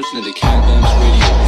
person of the Countdown Radio.